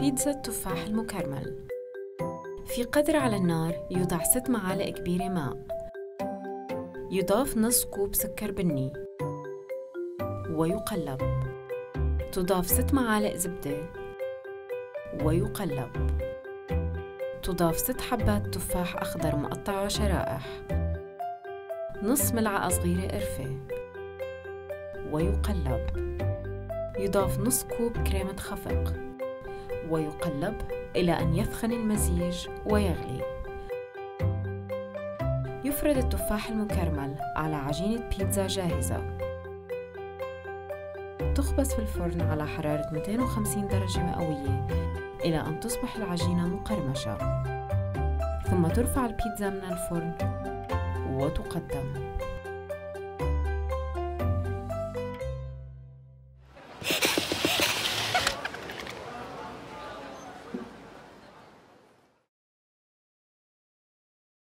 بيتزا التفاح المكرمل. في قدر على النار يوضع ست معالق كبيرة ماء. يضاف نص كوب سكر بني ويقلب. تضاف ست معالق زبدة. ويقلب. تضاف ست حبات تفاح أخضر مقطع شرائح. نص ملعقة صغيرة قرفة. ويقلب. يضاف نص كوب كريمة خفق. ويقلب إلى أن يثخن المزيج ويغلي. يفرد التفاح المكرمل على عجينة بيتزا جاهزة. تخبز في الفرن على حرارة 250 درجة مئوية إلى أن تصبح العجينة مقرمشة. ثم ترفع البيتزا من الفرن وتقدم.